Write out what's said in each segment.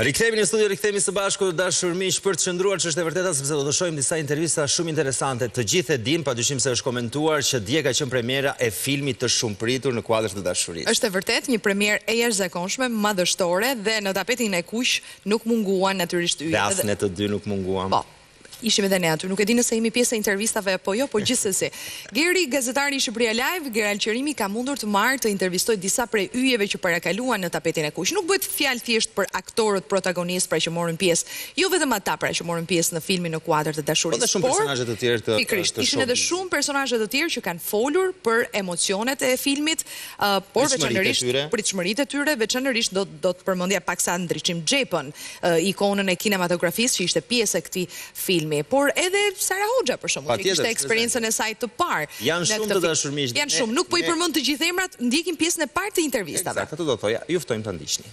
Rikthehemi në studio, rikthehemi së bashku të dashur miq për të qëndruar ç'është e vërteta sepse do të shohim disa intervista shumë interesante. Të gjithë e dimë, padyshim se është komentuar që dje ka qenë premiera e filmit të shumëpritur në kuadër të dashurisë. Është e vërtetë, një premierë e jashtëzakonshme, madhështore dhe në tapetin e kuq nuk munguan natyrisht yjet. Dhe as ne të dy nuk munguam. Po. ishim edhe ne aty. Nuk e di nëse jemi pjesë e intervistave apo jo, por gjithsesi. Geri, gazetari i Shqipëria Live, Gerald Qerimi ka mundur të marrë të intervistojë disa prej yjeve që parakaluan në tapetin e kuq. Nuk bëhet fjalë thjesht për aktorët protagonistë pra që morën pjesë, jo vetëm ata pra që morën pjesë në filmin Në kuadër të dashurisë, por edhe shumë personazhe të tjerë të showbiz. Pikërisht, ishin edhe shumë personazhe të tjerë që kanë folur për emocionet e filmit, por veçanërisht pritshmëritë e tyre, veçanërisht do do të përmendja paksa Ndriçim Xhepën, ikonën e kinematografisë që ishte pjesë e këtij filmi, por edhe Sara Hoxha për shembull, që kishte eksperiencën e saj të parë. Janë shumë të dashur miq. Janë shumë, nuk po i përmend të gjithë emrat, ndjekim pjesën e parë të intervistave. Ekzakt, do thoja, ju ftojmë ta ndiqni.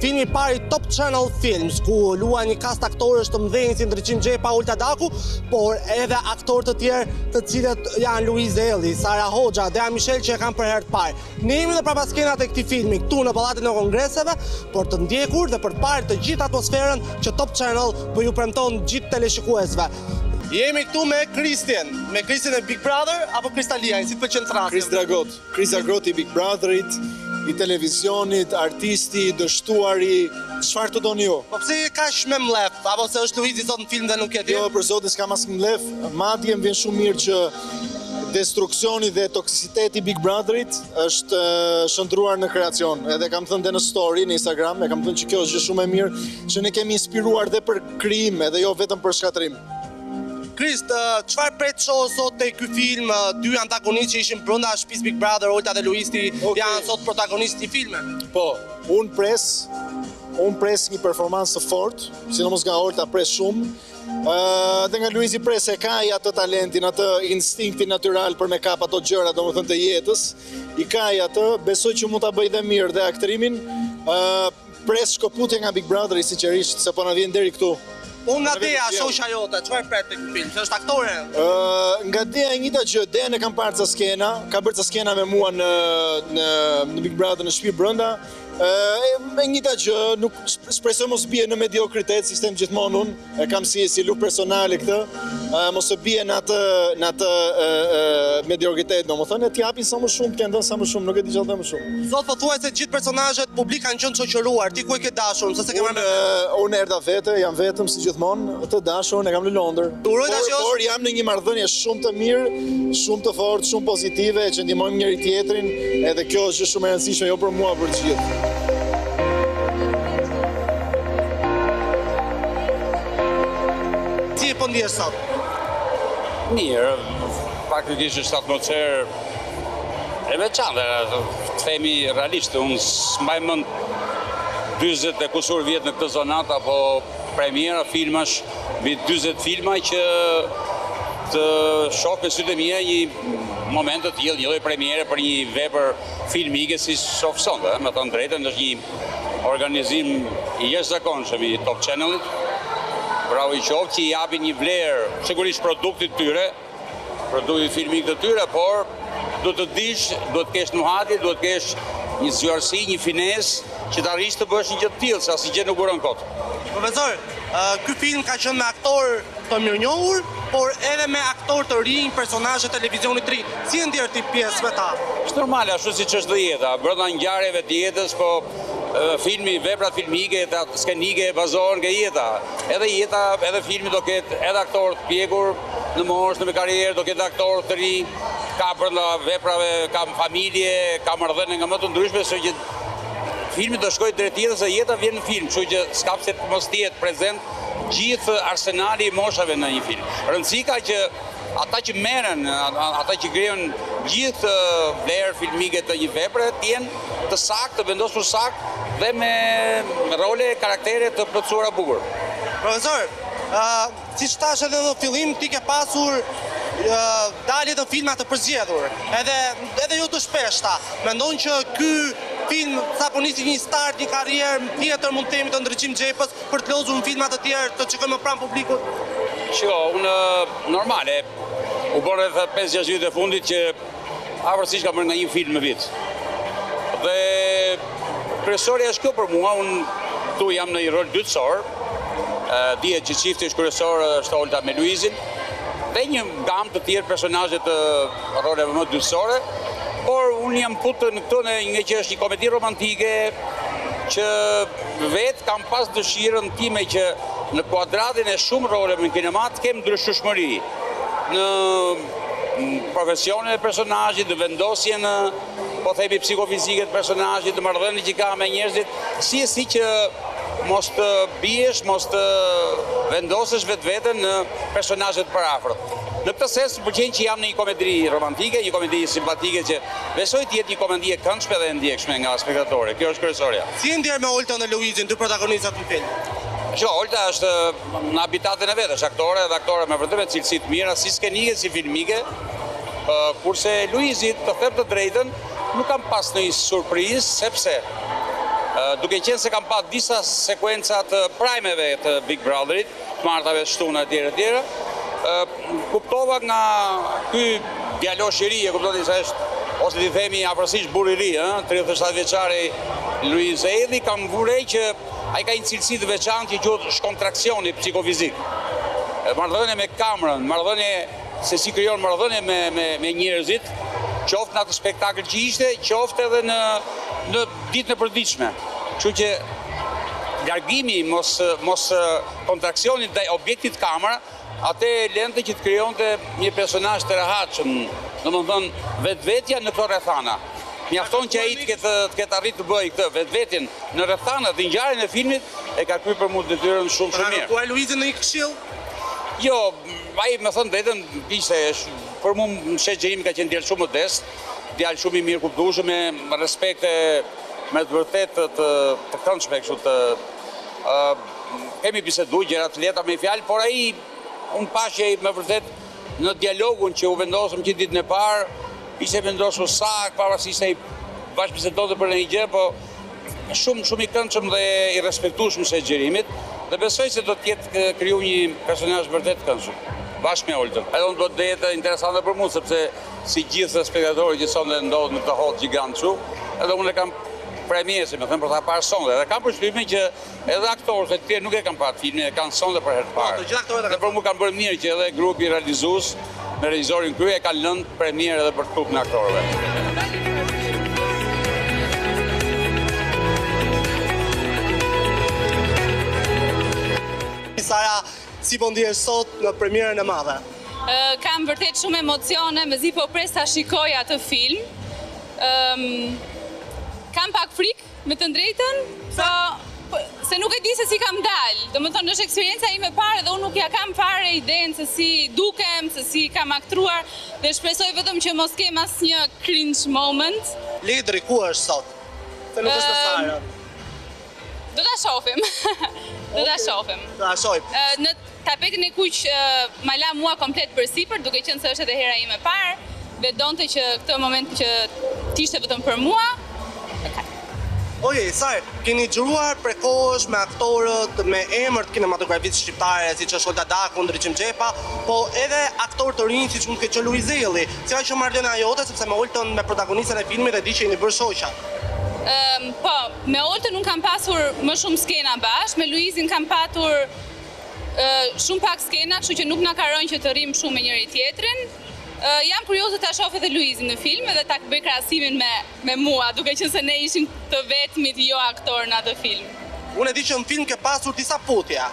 Filmi i parë i Top Channel Films, ku luan një kast aktorësh të mëdhenj si Ndriçim Xhepa, Olta Daku, por edhe aktorë të tjerë, të cilët janë Luiz Ejlli, Sara Hoxha, Dea Mishel që e kanë për herë të parë. Ne jemi në prapaskenat e këtij filmi këtu në Pallatin e Kongreseve, për të ndjekur dhe për të parë të gjithë atmosferën që Top Channel po ju premton gjithë teleshikuesve. Jemi këtu me Kristin, me Kristin e Big Brother apo Kristi Aliaj, si të pëlqen të thërras? Kris Dragot. Kris Dragoti i Big Brother-it, i televizionit, artisti, i dështuari, çfarë të doni ju? Po pse je kaq me mllef? Apo se është Luizi sot në film dhe nuk je ti? Jo, për zotin s'kam as mllef, madje më vjen shumë mirë që destruksioni dhe toksiciteti i Big Brother-it është shndërruar në kreacion. Edhe kam thënë dhe në story në Instagram, e kam thënë që kjo është gjë shumë e mirë, që ne kemi inspiruar dhe për krijim, edhe jo vetëm për shkatërrim. Kris, çfarë pret të shohësh sot te ky film? Dy antagonistë që ishin brenda shtëpisë Big Brother, Olta dhe Luizi, okay. janë sot protagonistë te filmi. Po, un pres, un pres një performancë të fortë, sidomos nga Olta pres shumë. Ë, dhe nga Luizi pres e ka ai atë talentin, atë instinktin natyral për me kap ato gjëra, domethënë të jetës. E ka ai atë, besoj që mund ta bëjë dhe mirë dhe aktrimin. Ë, Pres shkëputje nga Big Brotheri sinqerisht, se po na vjen deri këtu. Po nga Dea, shoqja jote, çfarë pret tek filmi? Që është aktore? Ë, nga Dea e njëjta gjë, Dean e kam parë ca skena, ka bërë ca skena me mua në në në Big Brother në shtëpi brenda. Ë, e njëjta gjë, nuk shpresoj mos bien në mediokritet, siç them gjithmonë unë. E kam si si luftë personale këtë, mos të bie në atë në atë mediokritet, domethënë t'i japim sa më shumë, të këndojmë sa më shumë, nuk e di çfarë më shumë. Sot pothuajse gjithë personazhet publike kanë qenë të shoqëruar, ti ku e ke të dashurën, pse s'e ke marrë. Unë unë erdha vetë, jam vetëm si gjithmonë, të dashurën e kam në Londër. Uroj tash jo. Por jam në një marrëdhënie shumë të mirë, shumë të fortë, shumë pozitive, që ndihmojmë njëri-tjetrin, edhe kjo është shumë e rëndësishme jo për mua, për të gjithë. Si po ndjehesh sot? Mirë, praktikisht është atmosferë e veçantë, të themi realisht, unë s'mbaj mend 20 e kusur vjet në këtë zanat, apo premiera filmash, mbi 20 filma që të shoh me sytë e mi një moment të tillë, një lloj premiere për një vepër filmike siç po shoh sonte, me thënë të drejtën, është një organizim i jashtëzakonshëm i Top Channel-it. Bravo i qoftë që i japin një vlerë sigurisht produktit të tyre, produktit filmik të tyre, por duhet të dish, duhet të kesh nuhati, duhet të kesh një zgjuarsi, një finesë që të arrish të bësh një gjë të tillë, se asnjë gjë nuk buron kot. Profesor, Ky film ka qenë me aktorë të mirënjohur, por edhe me aktorë të rinj, personazhe të televizionit të rinj. Si je ndjerë ti pjesë me ta? Është normale, ashtu siç është dhe jeta. Brenda ngjarjeve të jetës, po filmi, veprat filmike, skenike bazohen ke jeta. Edhe jeta, edhe filmi do ketë edhe aktorë të pjekur në moshë, në karrierë, do ketë aktorë të ri. Ka brenda veprave, ka familje, ka marrëdhënie nga më të ndryshme, kështu që Filmi do shkojë drejt jetës dhe jeta vjen në film, kështu që s'ka pse të mos jetë prezent gjithë arsenali i moshave në një film. Rëndësi ka që ata që merren, ata që krijojnë gjithë vlerën filmike të një vepre të jenë të saktë, të vendosur saktë dhe me role e karaktere të plotësuara bukur. Profesor, Siç thash edhe në fillim, ti ke pasur dalje në filma të përzgjedhur. Edhe edhe jo të shpeshta. Mendon që ky film sapo nisi një start një karrierë tjetër mund të themi të Ndriçim Xhepës për të lozur në filma të tjerë të të shikojmë më pranë publikut? Shiko, unë normale u bënë rreth 5-6 vitet e fundit që Afërsisht kam bërë nga një film në vit. Dhe kryesorja është kjo për mua, unë këtu jam në një rol dytësor. Dihet që çifti kryesor është Olta me Luizin dhe një gamë të tjerë personazhe të roleve më dytësore, por unë jam futur në këto në një që është një komedi romantike që vetë kam pas dëshirën time që në kuadratin e shumë roleve në kinema të kem ndryshueshmëri. në profesionin e personazhit, në vendosjen në po themi psikofizike të personazhit, në marrëdhënie që ka me njerëzit, si e si që mos të biesh, mos të vendosesh vetveten në personazhe të përafërt. Në këtë sens të përqejnë që jam në një komedi romantike, një komedi simpatike që besoj të jetë një komedi e këndshme dhe e ndjekshme nga spektatorët. Kjo është kryesorja. Si je ndjerë me Oltën e Luizin dy protagonistët në film? Shiko, Olta është Në habitatin e vet është aktore dhe aktore me vërtet me cilësi të mira si skenike si filmike. Kurse Luizi, të them të drejtën, nuk kam pas ndonjë surprizë sepse duke qenë se kam pas disa sekuenca të prajmeve të Big Brother-it, të martave, shtunë etj etj. Kuptova nga ky djalosh i ri, e kuptova se është ose të themi afërsisht burrë i ri, ëh, tridhjetë e shtatë vjeçari Luiz Ejlli, kam vënë re që Ai ka një cilësi të veçantë që quhet shkontraksioni psikofizik. Marrëdhënie me kamerën, marrëdhënie se si krijon marrëdhënie me me me njerëzit, qoftë në atë spektakël që ishte, qoftë edhe në në ditën e përditshme. Kështu që largimi mos mos kontraksionit ndaj objektit kamera Atë e lente që të krijonte një personazh të rehatshëm, domethënë vetvetja në këto rrethana. Mjafton që ai të ketë të ketë arritë të bëjë këtë vetveten në rrethana të ngjarjes e filmit e ka kryer për mua detyrën shumë shumë mirë. Pra, Luizi ndonjë këshillë? Jo, ai me thënë të drejtën ishte për mua në shesh xhirim ka qenë djalë shumë modest, djalë shumë i mirë kuptueshëm me respekt me të vërtetë të të këndshme kështu të Kemi biseduar gjëra të lehta me një fjalë, por ai unë pashë që me vërtet në dialogun që u vendosëm që ditën e parë, ishte vendosur saktë pavarësisht se ai bashkëbisedonte për ndonjë gjë, po shumë shumë i këndshëm dhe i respektueshëm në shesh xhirimit dhe besoj se do të ketë krijuar një personazh vërtet të këndshëm bashkë me Oltën. Edhe unë do të jetë interesante për mua sepse si gjithë spektatorët që sonte ndodhen në këtë holl gjigant kështu, edhe unë e kam premierë, si me thënë, për ta parë sonte. Dhe kam përshtypjen që Edhe aktorët e tjerë nuk e kanë parë filmin, e kanë sonte për herë të parë. Po, të gjithë aktorët e kanë. Dhe për mua kanë bërë mirë që edhe grupi realizues me regjisorin në krye e kanë lënë premierë edhe për trupën e aktorëve. Sara, si po ndihesh sot në premierën e madhe? Kam vërtet shumë emocione, mezi po pres ta shikoj atë film. Kam pak frikë, Them të drejtën, po, po se nuk e di se si kam dal. Domethënë, është eksperienca ime e parë dhe unë nuk ja kam fare idenë se si dukem, se si kam aktruar dhe shpresoj vetëm që mos kem asnjë cringe moment. Ledri, ku është sot? Se nuk është në sallë. Do të shofim. Do të shofim. Do të shofim. Në... Tapetin e kuq ma la mua komplet përsipër, duke qenë se është edhe hera ime e parë dhe donte që këtë moment që të ishte vetëm për mua. Ok, Sara, keni xhiruar prej kohësh me aktorë, me emër të kinematografisë shqiptare, siç është Olta Daku, Ndriçim Xhepa, po edhe aktorë të rinj siç mund të ketë qenë Luiz Ejlli. Cila ka qenë marrëdhënia jote sepse me Oltën, me protagonisten e filmit e di që jeni bërë shoqa? Ëm, po, me Oltën unë kam pasur më shumë skena bashkë, me Luizin kam patur Shumë pak skena, kështu që nuk na ka rënë që të rrimë shumë me njëri tjetrin. Jam kurioze ta shoh edhe Luizin në film edhe ta bëj krahasimin me, me mua, duke qenë se ne ishim të vetmit jo aktorë në atë film. Unë e di që në film ke pasur disa puthje.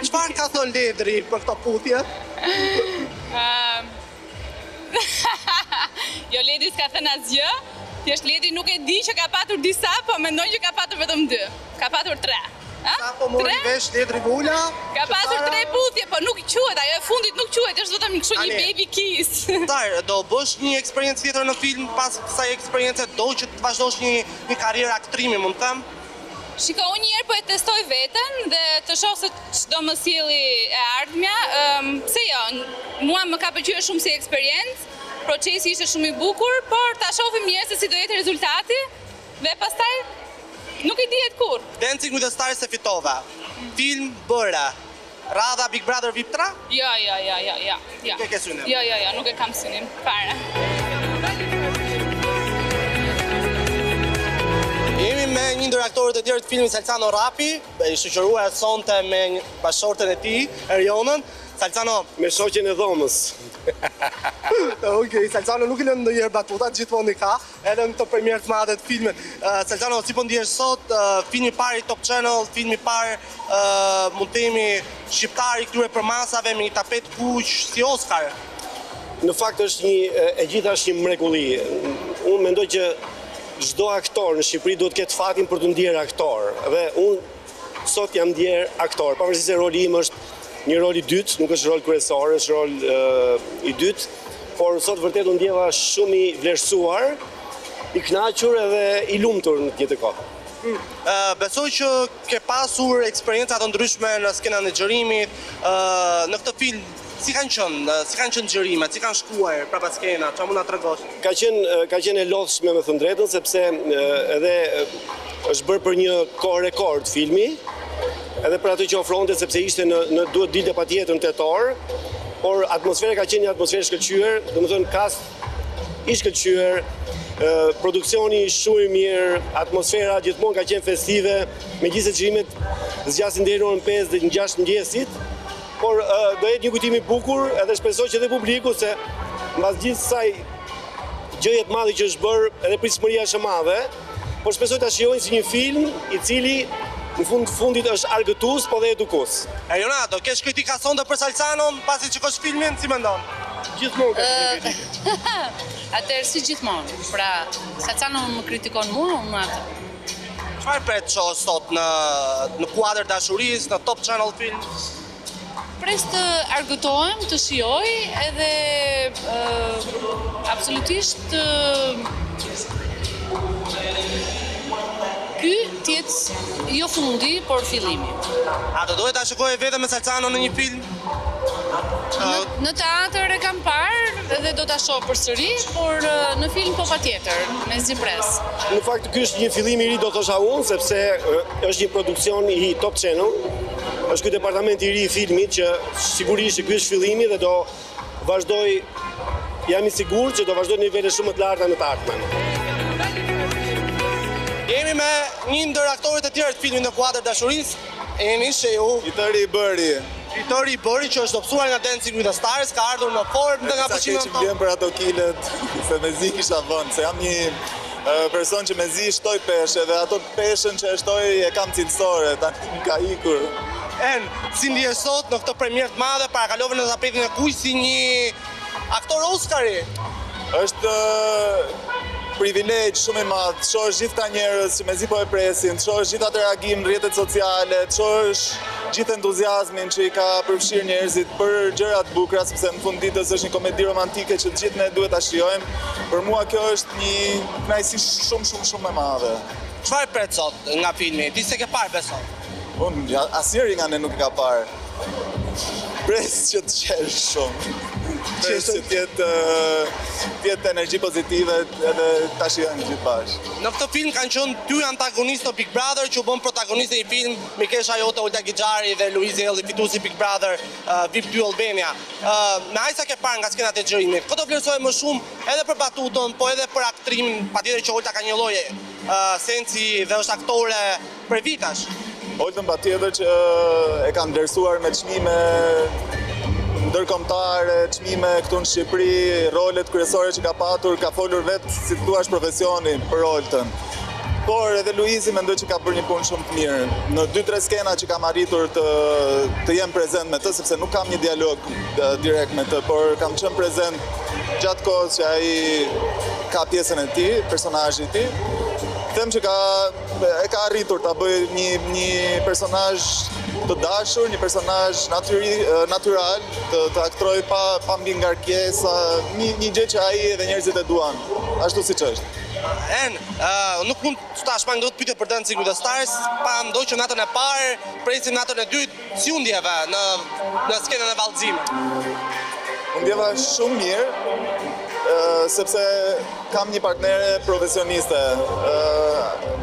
Çfarë ka thënë Ledri për këto puthje? jo, Ledri s'ka thënë asgjë. Thjesht Ledri nuk e di që ka patur disa, po mendon që ka patur vetëm dy. Ka patur tre. Sapo e mori vesh Ledri Vula? Ka pasur tre puthje, po nuk quhet, ajo e fundit nuk quhet, është vetëm një kështu një baby kiss. Sara, do bësh një eksperiencë tjetër në film pas kësaj eksperience, do që të vazhdosh një një karrierë aktrimi, mund të them? Shiko, unë një herë po e testoj veten dhe të shoh se ç'do më sjelli e ardhmja. Ëm, pse jo? Mua më ka pëlqyer shumë si eksperiencë. Procesi ishte shumë i bukur, por ta shohim një herë se si do jetë rezultati. Dhe pastaj nuk i dihet kurrë. Dancing with the Stars e fitova. Film bëra. Radha Big Brother VIP tre? Jo, jo, jo, jo, jo. jo. Nuk e ke synim. Jo, jo, jo, nuk e kam synim fare. Jemi me një ndër aktorët e tjerë të filmit Salsano Rrapi, i shoqëruar sonte me bashkëshorten e tij, Erionën. Salsano, me shoqen e dhomës. Okej, okay, Salsanon nuk e lënë ndonjëherë batutat, gjithmonë i ka. Edhe në këtë premierë të madhe të filmit. Salsano, si po ndihesh sot? Filmi i parë i Top Channel, filmi i parë mund të themi shqiptar i këtyre përmasave me një tapet kuq si Oscar. Në fakt është një e gjitha është një mrekulli. Unë mendoj që çdo aktor në Shqipëri duhet të ketë fatin për t'u ndier aktor dhe unë sot jam ndjerë aktor, pavarësisht se roli im është një rol i dytë, nuk është rol kryesor, është rol i dytë, por sot vërtet u ndjeva shumë i vlerësuar, i kënaqur edhe i lumtur në të njëjtën kohë. Mm. Besoj që ke pasur eksperienca të ndryshme në skenën e xhirimit, në këtë film Si kanë qenë, si kanë qenë xhirimet, si kanë shkuar prapaskenat, çfarë mund na tregosh? Ka qenë ka qenë e lodhshme me thënë drejtën sepse edhe është bërë për një kohë rekord filmi, edhe për atë që ofronte sepse ishte në në duhet të dilte patjetër në tetor, por atmosfera ka qenë një atmosferë e shkëlqyer, domethënë kast i shkëlqyer, produksioni shumë i mirë, atmosfera gjithmonë ka qenë festive, megjithëse xhirimet zgjasin deri në orën 5 dhe në 6 të mëngjesit, Por do jetë një kujtim i bukur edhe shpresoj që edhe publiku se mbas gjithë kësaj gjëje të madhe që është bërë edhe pritshmëria është e madhe, por shpresoj ta shijojnë si një film i cili në fund të fundit është argëtues po dhe edukues. E Jonida, ke kritika sonte për Salsanon pasi të shikosh filmin, si mendon? Gjithmonë ka kritika. Atëherë si gjithmonë. Pra, Salsanon më kritikon mua, unë atë. Çfarë pret të shohësh sot në në kuadër dashurisë, në Top Channel Film? Pres të argëtohem, të shijoj edhe uh, absolutisht uh, ky të jetë jo fundi, por fillimi. A do doje ta shikoje veten me Salsanon në një film? Në teatër e kam parë dhe do ta shoh përsëri, por në film po patjetër, mezi pres. Në fakt ky është një fillim i ri do thosha unë sepse është një produksion i Top Channel. Është ky departament i ri i filmit që sigurisht ky është fillimi dhe do vazhdojë jam i sigurt që do vazhdojë në nivele shumë më të larta në të ardhmen. Jemi me një ndër aktorët e tjerë të filmit në kuadër dashurisë. Eni Shehu, fitore i bëri. Fitore i bëri që është dobësuar nga Dancing with the Stars, ka ardhur në formë dhe nga pushimi më parë. Sa keq për ato kilet, se mezi i kisha vënë, se jam një person që mezi shtoj peshë dhe atë peshën që e shtoj e kam cilësore, tani ka ikur. Eni, si ndihesh sot në këtë premierë të madhe, parakalove në tapetin e kuq si një Aktor Oskari! Është privilegj shumë i madh, të shohësh gjithë këta njerëz që mezi po e presin, të shohësh gjithë atë reagim në rrjetet sociale, të shohësh gjithë entuziazmin që i ka përfshirë njerëzit për gjëra të bukura, sepse në fund ditës është një komedi romantike që të gjithë ne duhet ta shijojmë. Për mua kjo është një kënaqësi shumë shumë shumë e madhe. Çfarë pret sot nga filmi? Ti s'e ke parë besoj. Unë ja, asnjëri nga ne nuk e ka parë. Pres që të qesh shumë. Pres që të jetë të jetë energji pozitive edhe ta shijojmë gjithë bashkë. Në këtë film kanë qenë dy antagonistë në Big Brother që u bënë protagonistë në një film, mikesha jote, Olta Gixhari dhe Luiz Ejlli, fituesi i Big Brother uh, VIP 2 Albania. Uh, me aq sa ke parë nga skenat e xhirimit, kë do vlerësoje më shumë edhe për batutën, po edhe për aktrimin, patjetër që Olta ka një lloj uh, sensi dhe është aktore prej vitesh. Oltën patjetër që e kanë vlerësuar me çmime ndërkombëtare, çmime këtu në Shqipëri, rolet kryesore që ka patur, ka folur vetë si thua profesioni për Oltën. Por edhe Luizi mendoj që ka bërë një punë shumë të mirë. Në 2-3 skena që kam arritur të jem prezent me të sepse nuk kam një dialog direkt me të, por kam qenë prezent gjatë kohës që ai ka pjesën e tij, personazhi i tij. Them që ka E ka arritur ta bëjë një një personazh të dashur, një personazh natyri, natyral, të, të aktrojë pa pa mbingarkesa, një një gjë që ai edhe njerëzit e duan, ashtu siç është. En, uh, nuk mund të tash pa të pyet për Dancing with the Stars, pa ndoqëm natën e parë, presim natën e dytë, Si u ndjeve në në skenën e vallëzimit? U ndjeva shumë mirë, sepse kam një partnere profesioniste.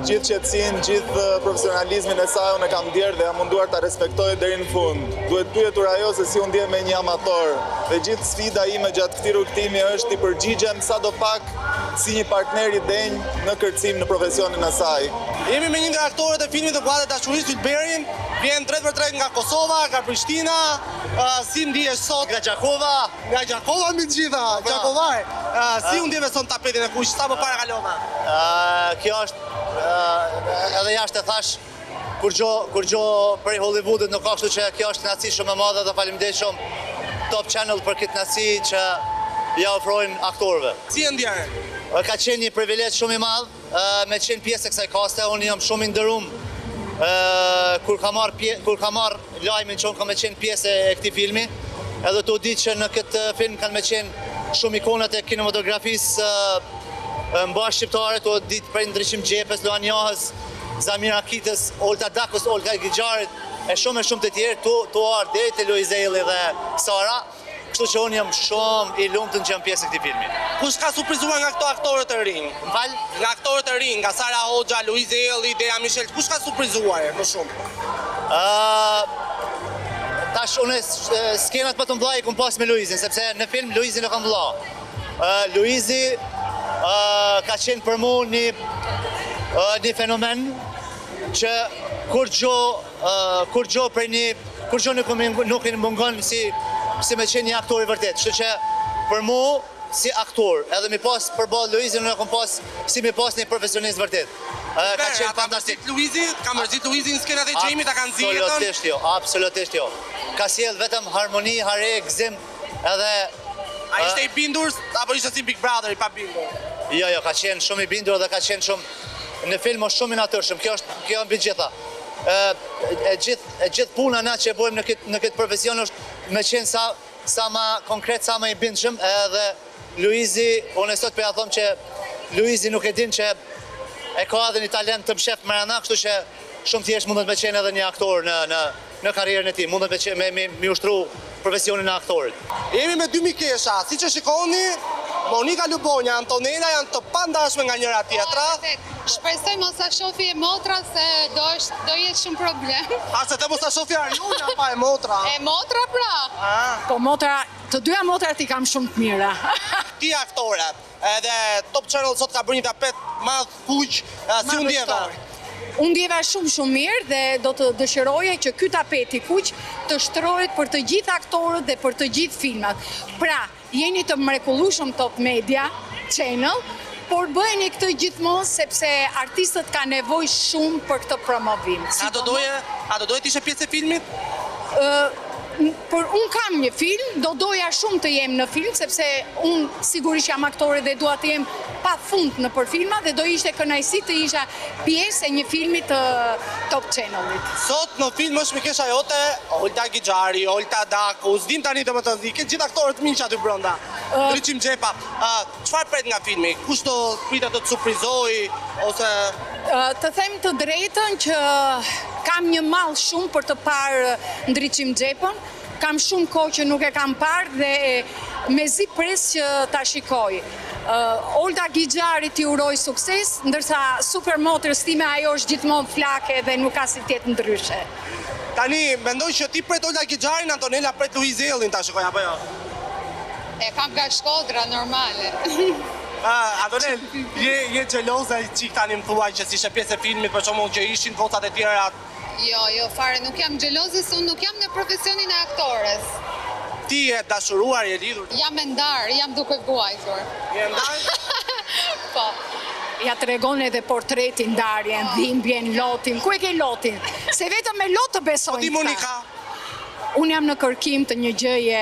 Gjithë qetësinë, gjithë profesionalizmin e saj unë e kam ndjerë dhe jam munduar ta respektoj deri në fund. Duhet pyetur ajo se si u ndje me një amator. Dhe gjithë sfida ime gjatë këtij rrugëtimi është t'i përgjigjem sadopak si një partner i denjë në kërcim në profesionin e saj. Jemi me një nga aktorët e filmit Në Kuadër të Dashurisë Ylberin, vjen drejtpërdrejt nga Kosova, nga Prishtina, si ndihe sot? Nga Gjakova! Nga Gjakova më fal, po. Gjakovar! Si u ndjeve sot në tapetin e kuq, sa më parë kalove? Kjo është, edhe jashtë e thash, Kurgjo kurgjo prej Hollywoodit nuk ka kështu që kjo është kënaqësi shumë e madhe dhe faleminderit shumë Top Channel për këtë kënaqësi që ua ofrojnë aktorëve. Si e ndjen? Ka qenë një privilegj shumë i madh me qenë pjesë e kësaj kaste, unë jam shumë i nderuar kur kam marrë pje kur kam marrë lajmin që unë kam me qenë pjesë e këtij filmi edhe tu e dit që në këtë film kanë me qenë shumë ikonat e kinematografisë mbarëshqiptare, tu nis prej Ndriçim Xhepës, Luan Jahës, Zamira Kitës, Olta Dakus, Olta Gixharit, e shumë e shumë të tjerë, tu, tu ardhë deri te Luiz Ejlli dhe Sara, kështu që unë jam shumë i lumtun që jam pjesë e këtij filmi. Kush të ka surprizuar nga këta aktorët e rinj? M'fal? Nga aktorët e rinj, nga Sara Hoxha, Luiz Ejlli, Dea Mishel, kush të ka surprizuar më shumë? Uh, tash unë skenat më të mëdha i kam pas me Luizin, sepse në film Luizin e kam vëlla. Luizi ka qenë për mu një fenomen që kurgjo kurgjo për një kurgjo nuk i mungon si me qenë një aktor i vërtetë kështu që për mu si aktor edhe me pas përballë Luizin u kon si me pas një profesionist vërtet ka qenë fantastik Luizi të ka mërzit Luizi në skenat e xhirimit a ka nxi absolutisht jo absolutisht jo ka sjellë vetëm harmoni hare gzim Edhe A ishte i bindur apo ishte si Big Brother i pa bindur? Jo, jo, ka qenë shumë i bindur dhe ka qenë shumë në film është shumë i natyrshëm. Kjo është kjo mbi të gjitha. Ë e gjithë e gjithë puna jonë që e bëjmë në këtë në këtë profesion është me qenë sa sa më konkret, sa më i bindshëm, edhe Luizi, unë sot po ja them që Luizi nuk e din që e ka edhe një talent të mshef mrena, kështu që shumë thjesht mundet me qenë edhe një aktor në në Në karrierën e tij, mundet me qenë me me ushtru profesionin e aktorit. Jemi me dy mikesha, siç e shikoni, Monika Lubonja, Antonela janë të pandashme nga njëra tjetra. Po, e vërtetë. Shpresoj mos ta shofi e motra se do është do jetë shumë problem. Ose të mos ta shofi Arjona pa e motra. E motra pra. Po motra, të dyja motrat i kam shumë të mira. Ti aktore, Edhe Top Channel sot ka bërë një tapet madh të kuq, si u ndjeve? U ndjeva shumë shumë mirë dhe do të dëshiroja që ky tapet i kuq të shtrohet për të gjithë aktorët dhe për të gjithë filmat. Pra, jeni të mrekullueshëm Top Media Channel, por bëheni këtë gjithmonë sepse artistët kanë nevojë shumë për këtë promovim. A do doje, a do doje të ishe pjesë e filmit? Ë Por unë kam një film, do doja shumë të jem në film, sepse unë sigurisht jam aktore dhe dua të jem pa fund nëpër filma dhe do ishte kënaqësi të isha pjesë e një filmi të Top Channel-it. Sot në film është mikesha jote Olta Gixhari, Olta Daku, s'dim tani domethënë, i ke gjithë aktorët miq aty brenda, Ndriçim Xhepa, Çfarë pret nga filmi? Kush do prisje të të surprizojë ose Të them të drejtën që kam një mall shumë për të parë Ndriçim Xhepën, kam shumë kohë që nuk e kam parë dhe mezi pres që ta shikoj. Olta Gixharit i uroj sukses, ndërsa super motrës time ajo është gjithmonë flake dhe nuk ka si të jetë ndryshe. Tani, mendoj që ti pret Olta Gixharin, Antonela pret Luiz Ejllin ta shikojë apo jo? E kam nga Shkodra, normale. Uh, Antonela, je, je gjeloze një çik tani më thuaj që s'ishe pjesë e filmit për shembull që ishin gocat e tjera? Jo, jo, fare, nuk jam gjeloze, se unë nuk jam në profesionin e aktores. Ti e dashuruar, e lidhur? Jam e ndarë, jam duke vuajtur. Je ndarë? po. Ja tregon edhe portreti ndarjen, oh. dhimbjen, lotin. Ku e ke lotin? Se vetëm me lot të besojnë. Po ti, Monika? Unë jam në kërkim të një gjëje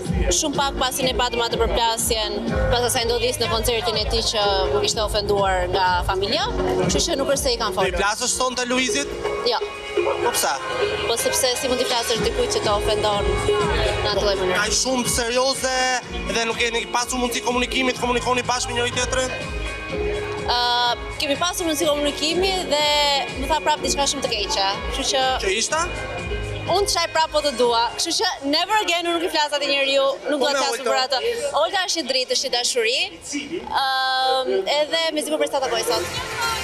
Shumë pak pasi ne patëm atë përplasjen pas asaj ndodhisë në koncertin e tij që më kishte ofenduar nga familja, kështu që nuk është se i kam folur. Do t'i flasësh sonte Luizit? Jo. Po pse? Po sepse si mund të t'i flasësh dikujt që të ofendon në atë lloj mënyre? Kaq shumë serioze dhe nuk keni pasur mundësi komunikimi të komunikoni bashkë me njëri tjetrin? Kemi pasur mundësi komunikimi dhe më tha prapë diçka shumë të keqe. Kështu që Që ishta? Unë të shaj prapë po të dua. Kështu që never again nuk i flas atij njeriu, nuk dua po flas për atë. Olga është një dritë, është një dashuri. Ëm edhe mezi po pres ta takoj sot.